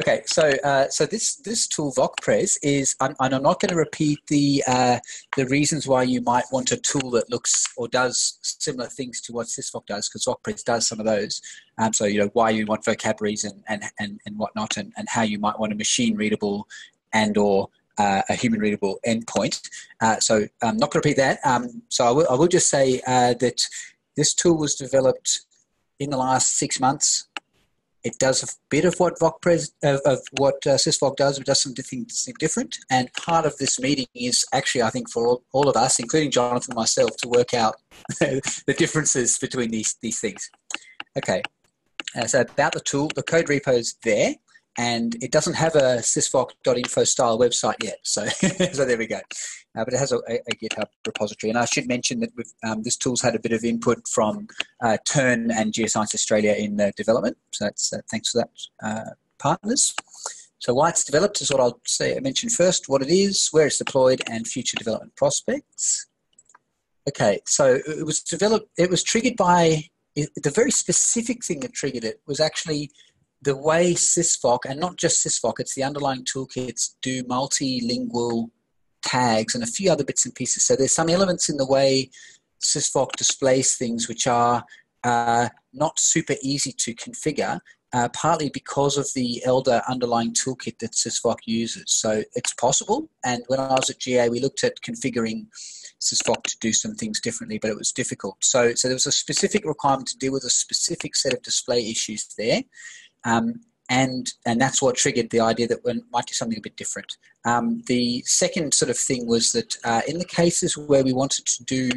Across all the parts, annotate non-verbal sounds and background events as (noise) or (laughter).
Okay, so uh, so this this tool VocPrez is, and I'm not going to repeat the uh, the reasons why you might want a tool that looks or does similar things to what SISSVoc does, because VocPrez does some of those. Um, so you know why you want vocabularies and and and, and whatnot, and, and how you might want a machine readable and or uh, a human readable endpoint. Uh, so I'm not going to repeat that. Um, so I will, I will just say uh, that this tool was developed in the last six months it does a bit of what VocPrez, of, what uh, SISSVoc does, but does some things different. And part of this meeting is actually, I think, for all, all of us, including Jonathan and myself, to work out (laughs) the differences between these, these things. Okay, uh, so about the tool, the code repo is there and it doesn't have a sissvoc.info style website yet. So, (laughs) so there we go. Uh, but it has a, a, GitHub repository. And I should mention that um, this tool's had a bit of input from uh, TERN and Geoscience Australia in the development. So that's uh, thanks for that, uh, partners. So why it's developed is what I'll say. I mentioned first what it is, where it's deployed, and future development prospects. Okay, so it was developed. It was triggered by the very specific thing that triggered it was actually the way SISSVoc, and not just SISSVoc, it's the underlying toolkits, do multilingual tags and a few other bits and pieces. So there's some elements in the way SISSVoc displays things which are uh, not super easy to configure, uh, partly because of the ELDA underlying toolkit that SISSVoc uses. So it's possible. And when I was at GA, we looked at configuring SISSVoc to do some things differently, but it was difficult. So, so there was a specific requirement to deal with a specific set of display issues there. Um, and and that's what triggered the idea that we might do something a bit different. Um, the second sort of thing was that uh, in the cases where we wanted to do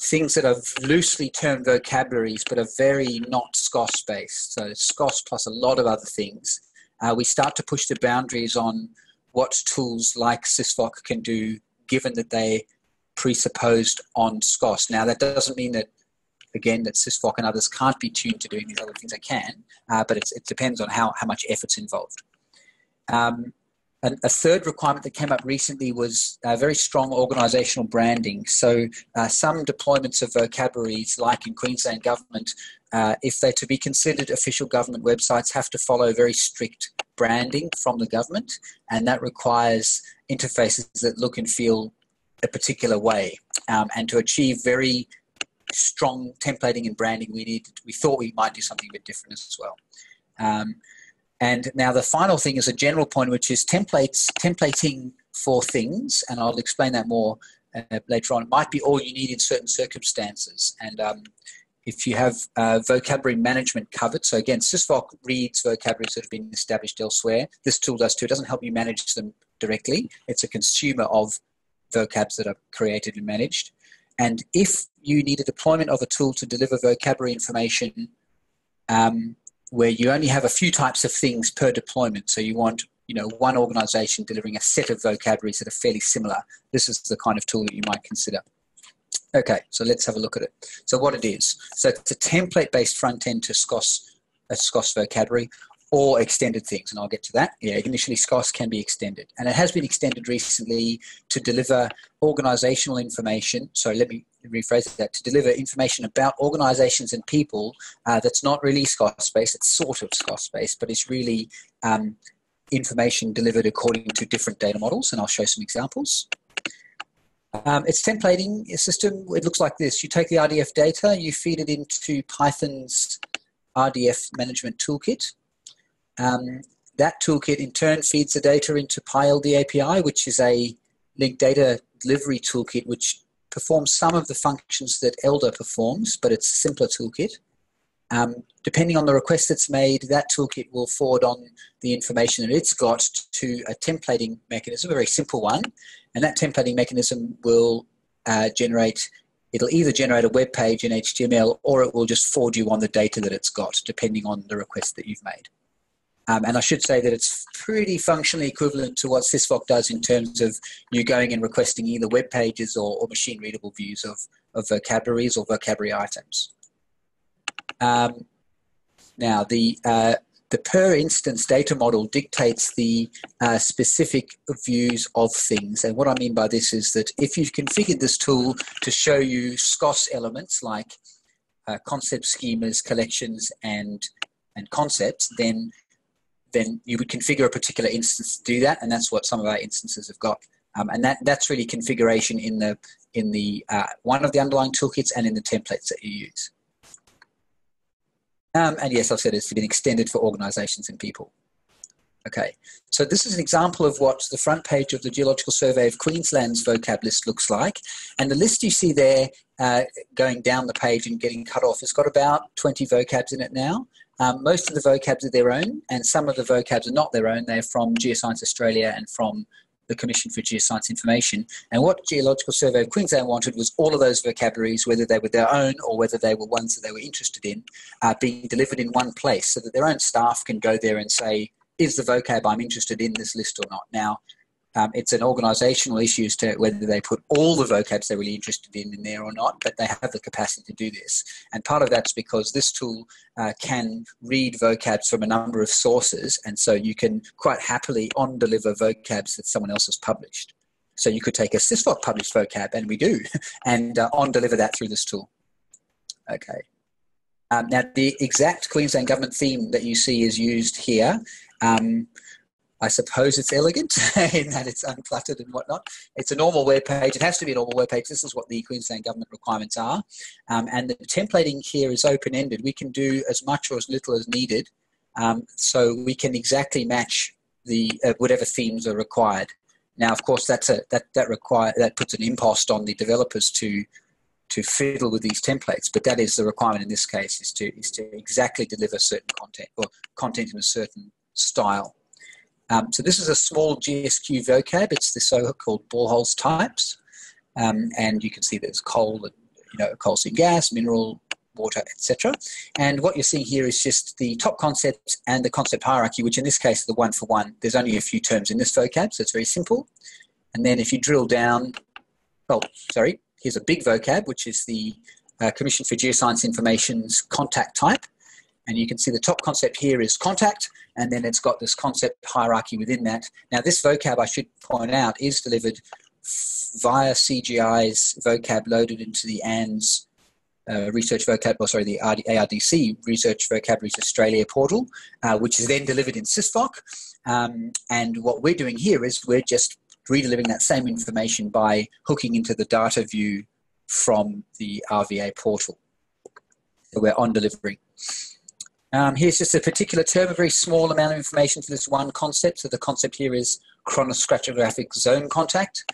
things that are loosely termed vocabularies but are very not SKOS based, so SKOS plus a lot of other things, uh, we start to push the boundaries on what tools like SISSVoc can do, given that they presupposed on SKOS. Now that doesn't mean that again that SISSVoc and others can't be tuned to doing these other things they can, uh, but it depends on how, how much effort's involved. Um, and a third requirement that came up recently was uh, very strong organisational branding. So uh, some deployments of vocabularies, like in Queensland government, uh, if they're to be considered official government websites, have to follow very strict branding from the government, and that requires interfaces that look and feel a particular way. Um, and to achieve very strong templating and branding, we needed, we thought we might do something a bit different as well. Um, and now the final thing is a general point, which is templates, templating for things, and I'll explain that more uh, later on. It might be all you need in certain circumstances. And um, if you have uh, vocabulary management covered, so again, SISSVoc reads vocabularies that have been established elsewhere. This tool does too. It doesn't help you manage them directly. It's a consumer of vocabs that are created and managed. And if you need a deployment of a tool to deliver vocabulary information um, where you only have a few types of things per deployment, so you want you know one organization delivering a set of vocabularies that are fairly similar, this is the kind of tool that you might consider. Okay, so let's have a look at it. So what it is. So it's a template-based front end to SKOS, a SKOS vocabulary or extended things, and I'll get to that. Yeah, initially SKOS can be extended, and it has been extended recently to deliver organizational information. So let me rephrase that to deliver information about organizations and people uh, that's not really SKOS based, it's sort of SKOS based, but it's really um, information delivered according to different data models, and I'll show some examples. Um, its templating system, it looks like this. You take the RDF data, you feed it into Python's RDF management toolkit, um, that toolkit in turn feeds the data into pyLDAPI, which is a linked data delivery toolkit which performs some of the functions that ELDA performs, but it's a simpler toolkit. Um, depending on the request that's made, that toolkit will forward on the information that it's got to a templating mechanism, a very simple one, and that templating mechanism will uh, generate. It'll either generate a web page in HTML or it will just forward you on the data that it's got, depending on the request that you've made. Um, and I should say that it's pretty functionally equivalent to what SISSVoc does in terms of you going and requesting either web pages or, or machine readable views of, of vocabularies or vocabulary items. Um, now, the, uh, the per instance data model dictates the uh, specific views of things. And what I mean by this is that if you've configured this tool to show you SKOS elements like uh, concept schemas, collections, and, and concepts, then then you would configure a particular instance to do that, and that's what some of our instances have got. Um, and that, that's really configuration in the in the uh, one of the underlying toolkits and in the templates that you use. Um, and yes, I've said it's been extended for organisations and people. Okay, so this is an example of what the front page of the Geological Survey of Queensland's vocab list looks like. And the list you see there uh, going down the page and getting cut off has got about 20 vocabs in it now. Um, most of the vocabs are their own, and some of the vocabs are not their own. They're from Geoscience Australia and from the Commission for Geoscience Information. And what Geological Survey of Queensland wanted was all of those vocabularies, whether they were their own or whether they were ones that they were interested in, uh, being delivered in one place so that their own staff can go there and say, is the vocab I'm interested in this list or not? Now, um, it's an organisational issue as to whether they put all the vocabs they're really interested in in there or not, but they have the capacity to do this. And part of that's because this tool uh, can read vocabs from a number of sources, and so you can quite happily on deliver vocabs that someone else has published. So you could take a SysVoc published vocab, and we do, (laughs) and uh, on deliver that through this tool. Okay. Um, now, the exact Queensland government theme that you see is used here. Um, I suppose it's elegant (laughs) in that it's uncluttered and whatnot. It's a normal web page. It has to be a normal web page. This is what the Queensland government requirements are. Um, and the templating here is open ended. We can do as much or as little as needed. Um, so we can exactly match the uh, whatever themes are required. Now, of course, that's a, that that require that puts an impost on the developers to to fiddle with these templates. But that is the requirement in this case is to is to exactly deliver certain content or content in a certain style. Um, so this is a small GSQ vocab. It's the so-called boreholes types, um, and you can see there's coal, you know, coal seam gas, mineral, water, etc. And what you're seeing here is just the top concepts and the concept hierarchy, which in this case the one for one. There's only a few terms in this vocab, so it's very simple. And then if you drill down, well, sorry, here's a big vocab, which is the uh, Commission for Geoscience Information's contact type. And you can see the top concept here is contact, and then it's got this concept hierarchy within that. Now, this vocab, I should point out, is delivered via CGI's vocab loaded into the ANDS uh, Research Vocab, or sorry, the ARDC Research Vocabularies Australia portal, uh, which is then delivered in SISSVoc. Um, and what we're doing here is we're just redelivering that same information by hooking into the data view from the RVA portal. So we're on delivery. Um, here's just a particular term, a very small amount of information for this one concept. So the concept here is chronostratigraphic zone contact,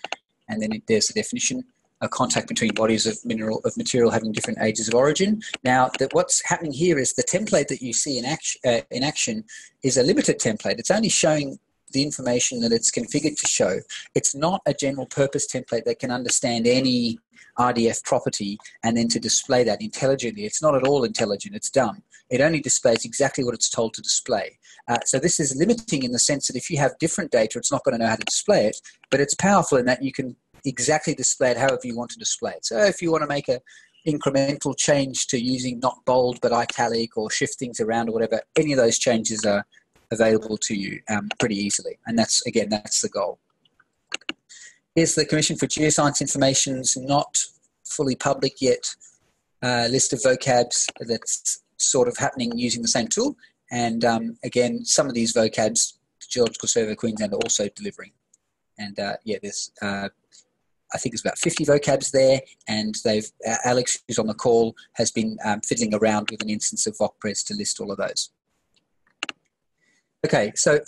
and then there's the definition: a contact between bodies of mineral of material having different ages of origin. Now, that what's happening here is the template that you see in action, uh, in action is a limited template. It's only showing the information that it's configured to show. It's not a general purpose template that can understand any RDF property and then to display that intelligently. It's not at all intelligent, it's dumb. It only displays exactly what it's told to display. Uh, so this is limiting in the sense that if you have different data, it's not going to know how to display it, but it's powerful in that you can exactly display it however you want to display it. So if you want to make a incremental change to using not bold but italic or shift things around or whatever, any of those changes are available to you um, pretty easily. And that's, again, that's the goal. Here's the Commission for Geoscience Information's not fully public yet uh, list of vocabs that's sort of happening using the same tool. And um, again, some of these vocabs, the Geological Survey of Queensland are also delivering. And uh, yeah, there's, uh, I think there's about 50 vocabs there. And they've, uh, Alex, who's on the call, has been um, fiddling around with an instance of VocPrez to list all of those. Okay, so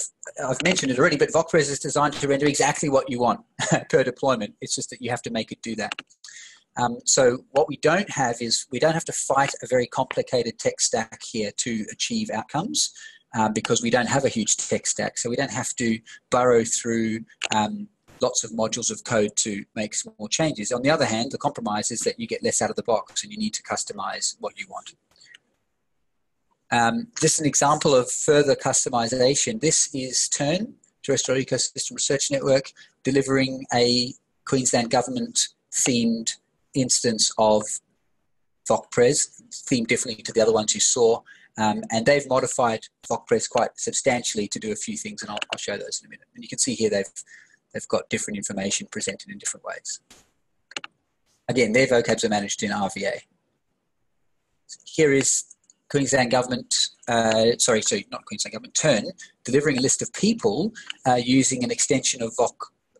I've mentioned it already, but VocPrez is designed to render exactly what you want (laughs) per deployment. It's just that you have to make it do that. Um, so what we don't have is we don't have to fight a very complicated tech stack here to achieve outcomes um, because we don't have a huge tech stack. So we don't have to burrow through um, lots of modules of code to make small changes. On the other hand, the compromise is that you get less out of the box and you need to customize what you want. Um, just an example of further customization. This is TERN, Terrestrial Ecosystem Research Network, delivering a Queensland government themed instance of VocPrez, themed differently to the other ones you saw. Um, and they've modified VocPrez quite substantially to do a few things, and I'll, I'll, show those in a minute. And you can see here they've, they've got different information presented in different ways. Again, their vocabs are managed in RVA. Here is Queensland Government, uh, sorry, sorry, not Queensland Government, TERN, delivering a list of people uh, using an extension of VOC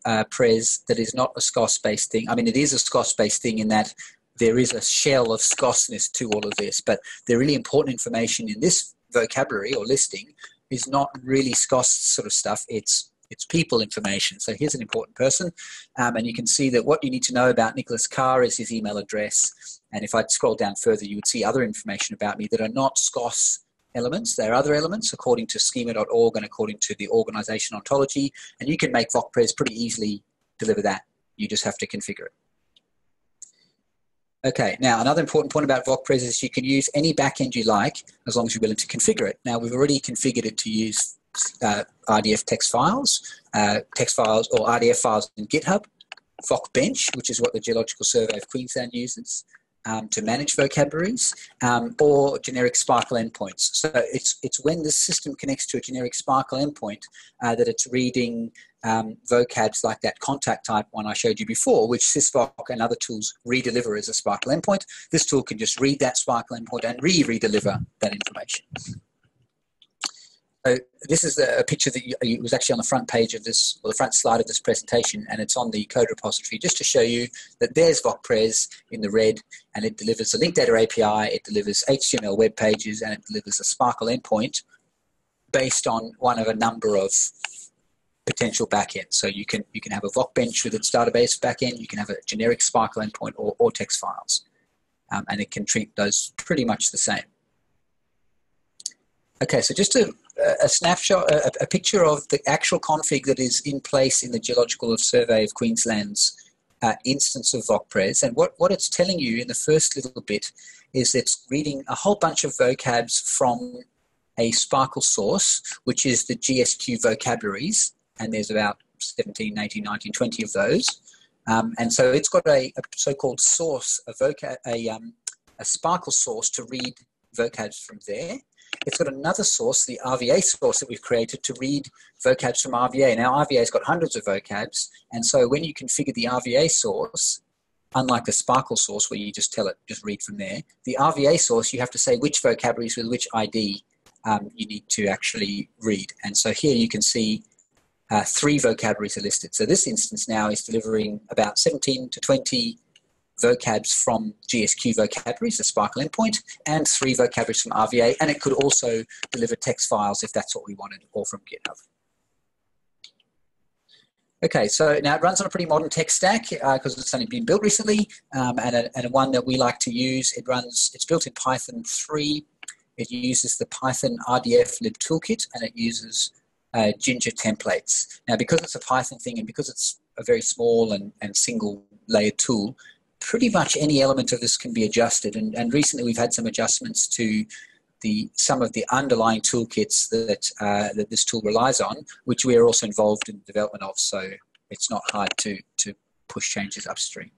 uh, Pres that is not a SKOS based thing. I mean, it is a SKOS based thing in that there is a shell of SKOSness to all of this, but the really important information in this vocabulary or listing is not really SKOS sort of stuff. It's it's people information. So here's an important person, um, and you can see that what you need to know about Nicholas Car is his email address. And if I scroll down further, you would see other information about me that are not SKOS elements. There are other elements according to schema.org and according to the organization ontology, and you can make VocPrez pretty easily deliver that. You just have to configure it. Okay, now another important point about VocPrez is you can use any backend you like as long as you're willing to configure it. Now we've already configured it to use uh, RDF text files, uh, text files or RDF files in GitHub, VocBench, which is what the Geological Survey of Queensland uses, um, to manage vocabularies um, or generic SPARQL endpoints. So it's, it's when the system connects to a generic SPARQL endpoint uh, that it's reading um, vocabs like that contact type one I showed you before, which SISSVoc and other tools redeliver as a SPARQL endpoint. This tool can just read that SPARQL endpoint and re-redeliver that information. This is a picture that you, was actually on the front page of this, or the front slide of this presentation, and it's on the code repository just to show you that there's VocPrez in the red, and it delivers a linked data API, it delivers HTML web pages, and it delivers a SPARQL endpoint based on one of a number of potential backends. So you can you can have a VocBench with its database backend, you can have a generic SPARQL endpoint or, or text files, um, and it can treat those pretty much the same. Okay, so just a, a snapshot, a, a, picture of the actual config that is in place in the Geological Survey of Queensland's uh, instance of VocPrez. And what, what it's telling you in the first little bit is it's reading a whole bunch of vocabs from a SPARQL source, which is the GSQ vocabularies, and there's about 17, 18, 19, 20 of those. Um, and so it's got a, a so-called source, a, vocab, a, um, a SPARQL source to read vocabs from there. It's got another source, the RVA source that we've created to read vocabs from RVA. Now, RVA's got hundreds of vocabs, and so when you configure the RVA source, unlike the SPARQL source where you just tell it, just read from there, the RVA source, you have to say which vocabularies with which ID um, you need to actually read. And so here you can see uh, three vocabularies are listed. So this instance now is delivering about 17 to 20 vocabs from GSQ vocabularies, the SPARQL endpoint, and three vocabularies from RVA, and it could also deliver text files if that's what we wanted, or from GitHub. Okay, so now it runs on a pretty modern tech stack because uh, it's only been built recently, um, and, a, and a one that we like to use. It runs, it's built in Python 3. It uses the Python RDFLib toolkit, and it uses uh, Jinja templates. Now, because it's a Python thing and because it's a very small and, and single layered tool, pretty much any element of this can be adjusted. And, and recently we've had some adjustments to the some of the underlying toolkits that uh, that this tool relies on, which we are also involved in the development of. So it's not hard to to push changes upstream.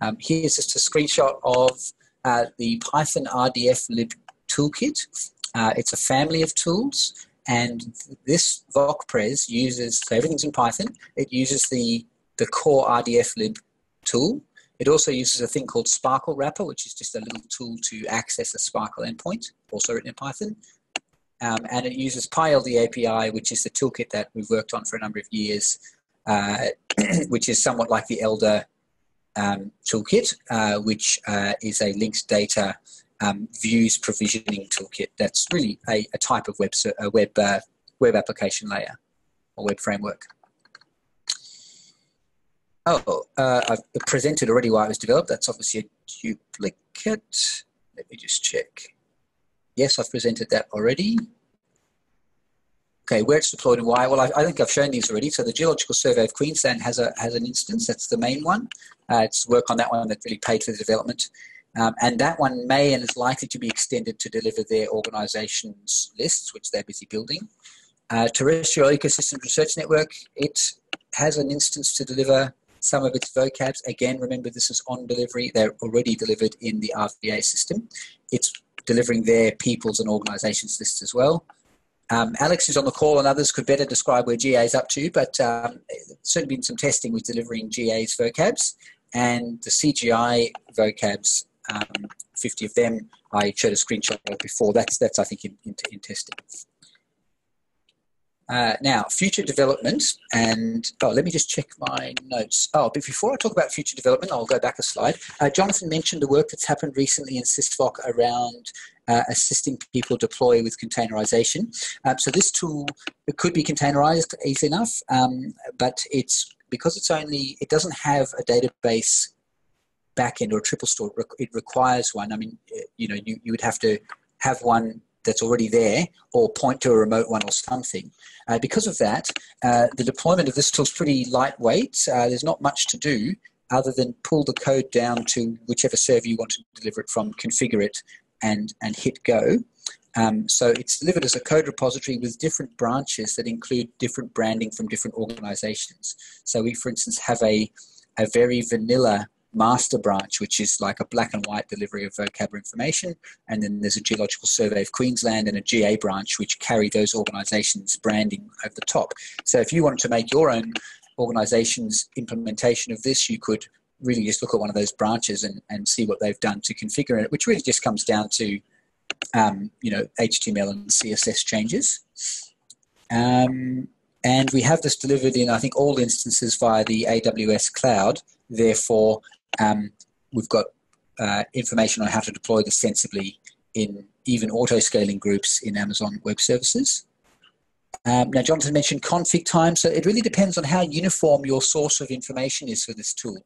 Um, here's just a screenshot of uh, the Python RDFLib toolkit. Uh, it's a family of tools, and this VocPrez uses so everything's in Python. It uses the the core RDFLib tool, it also uses a thing called SPARQLWrapper, which is just a little tool to access a SPARQL endpoint, also written in Python. Um, and it uses pyLDAPI, which is the toolkit that we've worked on for a number of years, uh, (clears throat) which is somewhat like the ELDA um, toolkit, uh, which uh, is a linked data um, views provisioning toolkit. That's really a, a type of web, web, uh, web application layer or web framework. Oh, uh, I've presented already why it was developed. That's obviously a duplicate. Let me just check. Yes, I've presented that already. Okay, where it's deployed and why? Well, I, I, think I've shown these already. So the Geological Survey of Queensland has a has an instance. That's the main one. Uh, it's work on that one that really paid for the development. Um, and that one may and is likely to be extended to deliver their organisation's lists, which they're busy building. Uh, Terrestrial Ecosystem Research Network, it has an instance to deliver some of its vocabs. Again, remember this is on delivery. They're already delivered in the RVA system. It's delivering their peoples and organisations list as well. Um, Alex is on the call and others could better describe where GA is up to, but um, certainly been some testing with delivering GA's vocabs and the CGI vocabs, um, 50 of them I showed a screenshot of before. That's, that's I think, in, in, in testing. Uh, now, future development, and oh, let me just check my notes. Oh, but before I talk about future development, I'll go back a slide. Uh, Jonathan mentioned the work that's happened recently in SISSVoc around uh, assisting people deploy with containerization. Um, so this tool could be containerized easy enough, um, but it's because it's only it doesn't have a database backend or a triple store. It requires one. I mean, you know, you, you would have to have one that's already there or point to a remote one or something. Uh, because of that, uh, the deployment of this tool is pretty lightweight. Uh, there's not much to do other than pull the code down to whichever server you want to deliver it from, configure it, and, and hit go. Um, so it's delivered as a code repository with different branches that include different branding from different organizations. So we, for instance, have a, a very vanilla master branch, which is like a black and white delivery of vocabulary information. And then there's a Geological Survey of Queensland and a GA branch, which carry those organizations' branding over the top. So if you wanted to make your own organization's implementation of this, you could really just look at one of those branches and, and see what they've done to configure it, which really just comes down to um, you know HTML and CSS changes. Um, and we have this delivered in I think all instances via the AWS cloud. Therefore, um, we've got uh, information on how to deploy this sensibly in even auto scaling groups in Amazon Web Services. Um, now, Jonathan mentioned config time, so it really depends on how uniform your source of information is for this tool.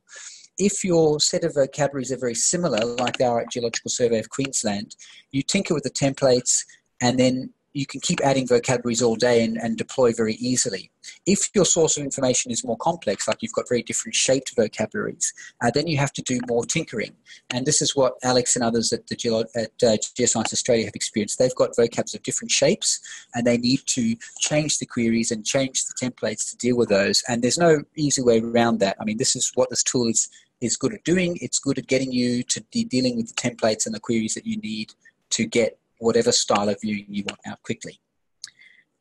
If your set of vocabularies are very similar, like they are at Geological Survey of Queensland, you tinker with the templates and then you can keep adding vocabularies all day and, and, deploy very easily. If your source of information is more complex, like you've got very different shaped vocabularies, uh, then you have to do more tinkering. And this is what Alex and others at, the Geolo- at uh, Geoscience Australia have experienced. They've got vocabs of different shapes, and they need to change the queries and change the templates to deal with those. And there's no easy way around that. I mean, this is what this tool is is good at doing. It's good at getting you to be dealing with the templates and the queries that you need to get whatever style of viewing you want out quickly.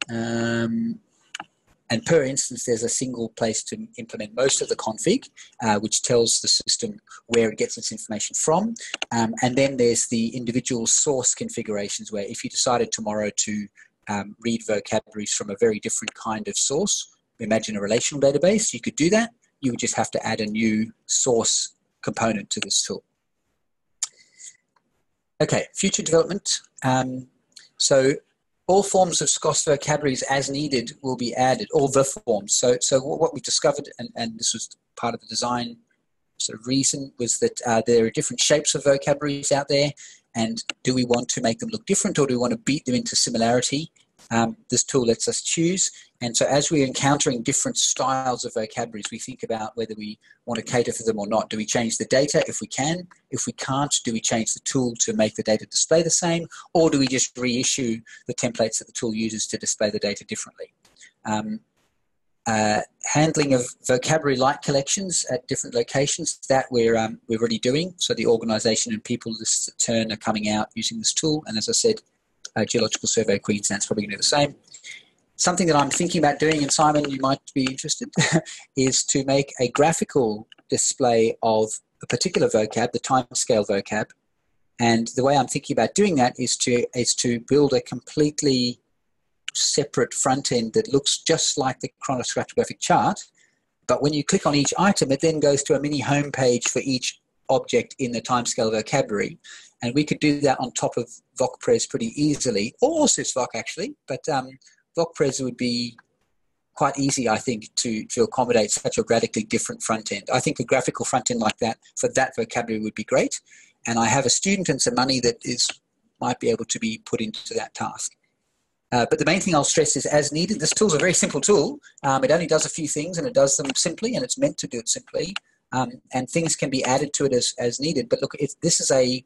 Um, and per instance, there's a single place to implement most of the config, uh, which tells the system where it gets its information from. Um, and then there's the individual source configurations where if you decided tomorrow to um, read vocabularies from a very different kind of source, imagine a relational database, you could do that. You would just have to add a new source component to this tool. Okay, future development. Um, so all forms of SKOS vocabularies as needed will be added, all the forms. So, so what we discovered, and, and this was part of the design sort of reason, was that uh, there are different shapes of vocabularies out there, and do we want to make them look different or do we want to beat them into similarity? Um, this tool lets us choose. And so as we're encountering different styles of vocabularies, we think about whether we want to cater for them or not. Do we change the data if we can? If we can't, do we change the tool to make the data display the same? Or do we just reissue the templates that the tool uses to display the data differently? Um, uh, handling of vocabulary light collections at different locations that we're um, we're already doing. So the organisation and people this TERN are coming out using this tool, and as I said, uh, Geological Survey of Queensland is probably going to do the same. Something that I'm thinking about doing, and Simon, you might be interested, (laughs) is to make a graphical display of a particular vocab, the timescale vocab. And the way I'm thinking about doing that is to is to build a completely separate front end that looks just like the chronostratigraphic chart. But when you click on each item, it then goes to a mini homepage for each object in the timescale vocabulary. And we could do that on top of VocPrez pretty easily, or SISSVoc actually, but um, VocPrez would be quite easy, I think, to, to accommodate such a radically different front end. I think a graphical front end like that for that vocabulary would be great. And I have a student and some money that is might be able to be put into that task. Uh, but the main thing I'll stress is as needed. This tool is a very simple tool. Um, it only does a few things and it does them simply and it's meant to do it simply. Um, and things can be added to it as, as needed. But look, if this is a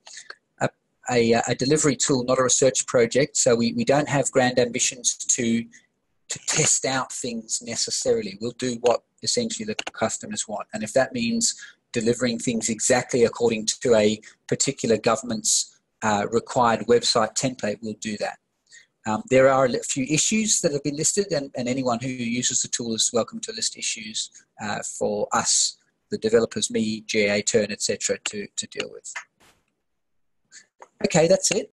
a, a, delivery tool, not a research project. So we, we don't have grand ambitions to to test out things necessarily. We'll do what essentially the customers want, and if that means delivering things exactly according to a particular government's uh, required website template, we'll do that. Um, there are a few issues that have been listed, and, and, anyone who uses the tool is welcome to list issues uh, for us, the developers, me, GA, TERN, etc., to, to deal with. Okay, that's it.